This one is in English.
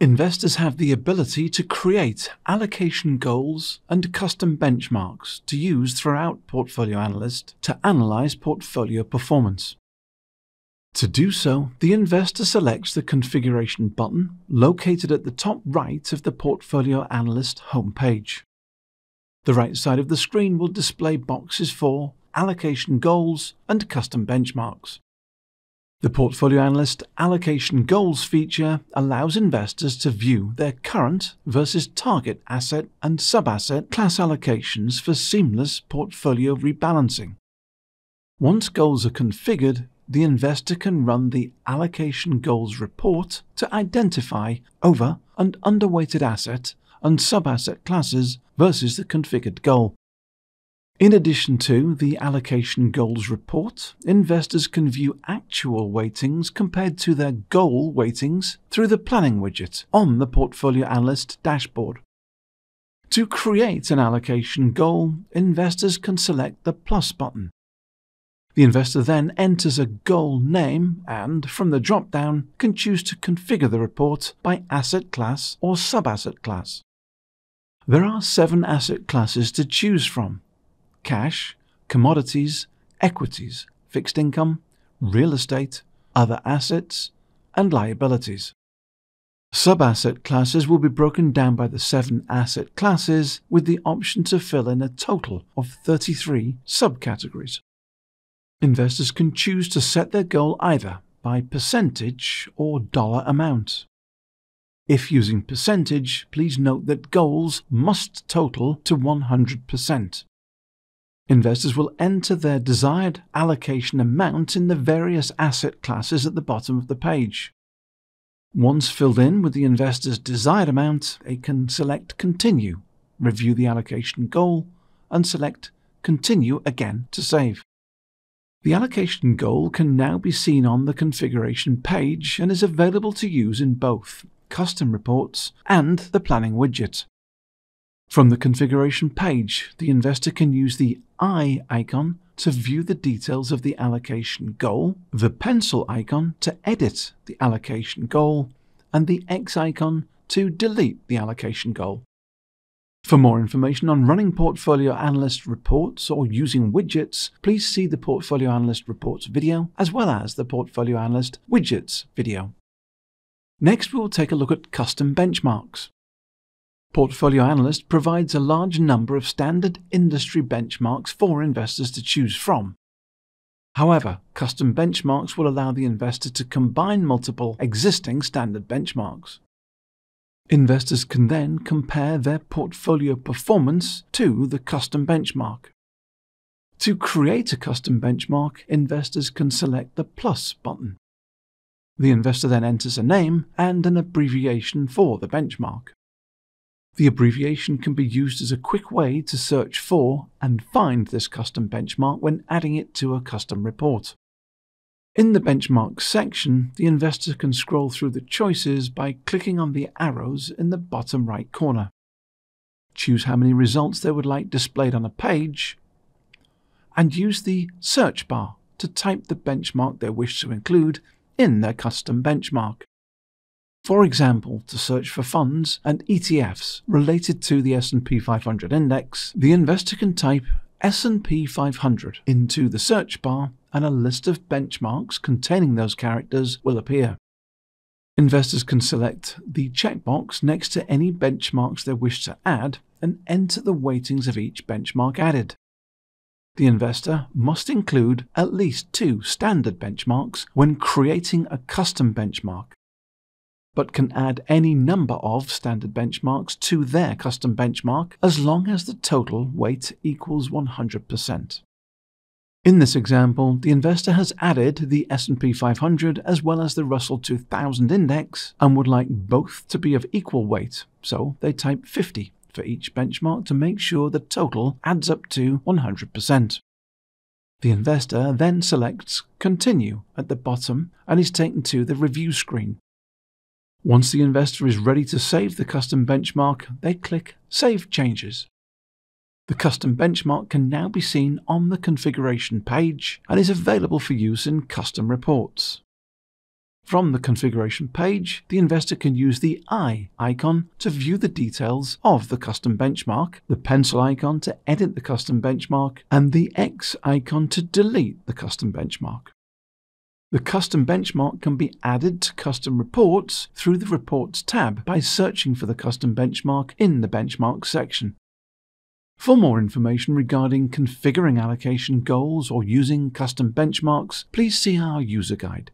Investors have the ability to create allocation goals and custom benchmarks to use throughout Portfolio Analyst to analyze portfolio performance. To do so, the investor selects the configuration button located at the top right of the Portfolio Analyst homepage. The right side of the screen will display boxes for allocation goals and custom benchmarks. The Portfolio Analyst Allocation Goals feature allows investors to view their current versus target asset and sub-asset class allocations for seamless portfolio rebalancing. Once goals are configured, the investor can run the Allocation Goals report to identify over and underweighted asset and sub-asset classes versus the configured goal. In addition to the allocation goals report, investors can view actual weightings compared to their goal weightings through the planning widget on the Portfolio Analyst dashboard. To create an allocation goal, investors can select the plus button. The investor then enters a goal name and, from the drop down, can choose to configure the report by asset class or sub-asset class. There are seven asset classes to choose from, cash, commodities, equities, fixed income, real estate, other assets, and liabilities. Sub-asset classes will be broken down by the seven asset classes with the option to fill in a total of 33 subcategories. Investors can choose to set their goal either by percentage or dollar amount. If using percentage, please note that goals must total to 100%. Investors will enter their desired allocation amount in the various asset classes at the bottom of the page. Once filled in with the investor's desired amount, they can select Continue, review the allocation goal, and select Continue again to save. The allocation goal can now be seen on the configuration page and is available to use in both custom reports and the planning widget. From the configuration page, the investor can use the eye icon to view the details of the allocation goal, the pencil icon to edit the allocation goal, and the X icon to delete the allocation goal. For more information on running Portfolio Analyst reports or using widgets, please see the Portfolio Analyst reports video as well as the Portfolio Analyst widgets video. Next, we will take a look at custom benchmarks. Portfolio Analyst provides a large number of standard industry benchmarks for investors to choose from. However, custom benchmarks will allow the investor to combine multiple existing standard benchmarks. Investors can then compare their portfolio performance to the custom benchmark. To create a custom benchmark, investors can select the plus button. The investor then enters a name and an abbreviation for the benchmark. The abbreviation can be used as a quick way to search for and find this custom benchmark when adding it to a custom report. In the Benchmarks section, the investor can scroll through the choices by clicking on the arrows in the bottom right corner. Choose how many results they would like displayed on a page, and use the search bar to type the benchmark they wish to include in their custom benchmark. For example, to search for funds and ETFs related to the S&P 500 index, the investor can type S&P 500 into the search bar and a list of benchmarks containing those characters will appear. Investors can select the checkbox next to any benchmarks they wish to add and enter the weightings of each benchmark added. The investor must include at least two standard benchmarks when creating a custom benchmark but can add any number of standard benchmarks to their custom benchmark as long as the total weight equals 100%. In this example, the investor has added the S&P 500 as well as the Russell 2000 index and would like both to be of equal weight, so they type 50 for each benchmark to make sure the total adds up to 100%. The investor then selects Continue at the bottom and is taken to the review screen once the investor is ready to save the custom benchmark, they click Save Changes. The custom benchmark can now be seen on the configuration page and is available for use in custom reports. From the configuration page, the investor can use the eye icon to view the details of the custom benchmark, the pencil icon to edit the custom benchmark, and the X icon to delete the custom benchmark. The custom benchmark can be added to custom reports through the Reports tab by searching for the custom benchmark in the Benchmarks section. For more information regarding configuring allocation goals or using custom benchmarks, please see our user guide.